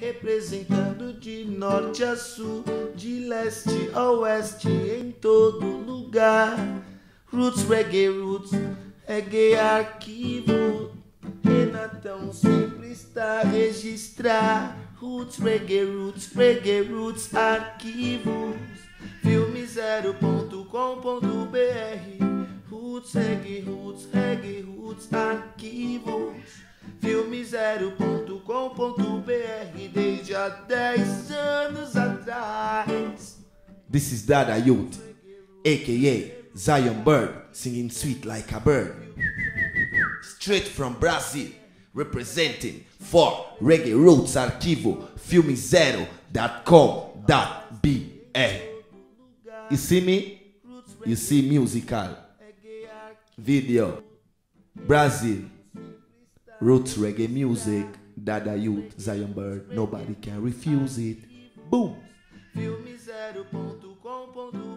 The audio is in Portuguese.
representando de norte a sul, de leste a oeste, em todo lugar. Roots, reggae, roots, reggae arquivo. Renatão sempre está a registrar. Roots, reggae, roots, reggae, roots, arquivos. Filme0.com.br Roots, reggae, roots, reggae, roots, arquivos. Filme0.com.br This is Dada Youth, aka Zion Bird, singing sweet like a bird. Straight from Brazil, representing for Reggae Roots Arquivo, filme0.com.br. You see me? You see musical video. Brazil, roots reggae music, Dada Youth, Zion Bird, nobody can refuse it. Boom! Filme0.com.br